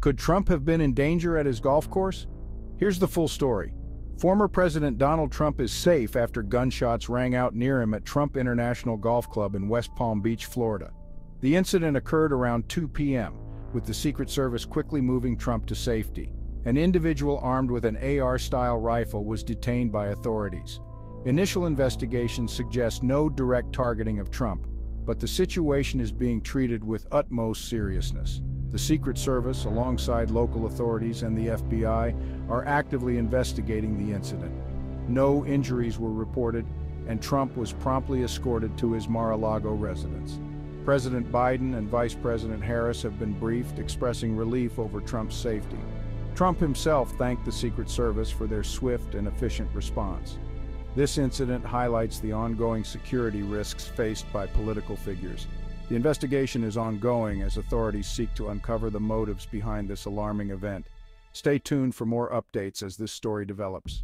Could Trump have been in danger at his golf course? Here's the full story. Former President Donald Trump is safe after gunshots rang out near him at Trump International Golf Club in West Palm Beach, Florida. The incident occurred around 2 p.m., with the Secret Service quickly moving Trump to safety. An individual armed with an AR-style rifle was detained by authorities. Initial investigations suggest no direct targeting of Trump, but the situation is being treated with utmost seriousness. The Secret Service, alongside local authorities and the FBI, are actively investigating the incident. No injuries were reported, and Trump was promptly escorted to his Mar-a-Lago residence. President Biden and Vice President Harris have been briefed, expressing relief over Trump's safety. Trump himself thanked the Secret Service for their swift and efficient response. This incident highlights the ongoing security risks faced by political figures. The investigation is ongoing as authorities seek to uncover the motives behind this alarming event. Stay tuned for more updates as this story develops.